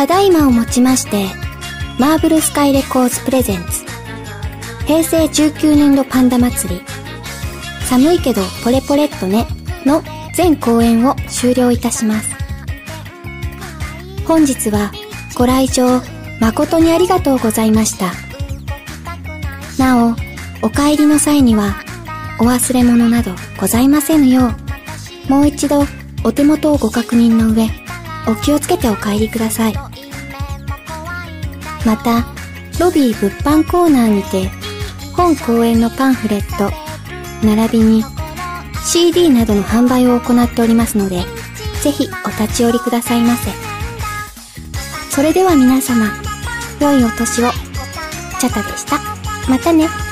ただいまをもちまして、マーブルスカイレコーズプレゼンツ、平成19年度パンダ祭り、寒いけどポレポレっとね、の全公演を終了いたします。本日はご来場誠にありがとうございました。なお、お帰りの際には、お忘れ物などございませぬよう、もう一度お手元をご確認の上、お気をつけてお帰りください。また、ロビー物販コーナーにて、本公演のパンフレット、並びに CD などの販売を行っておりますので、ぜひお立ち寄りくださいませ。それでは皆様、良いお年を。チャタでした。またね。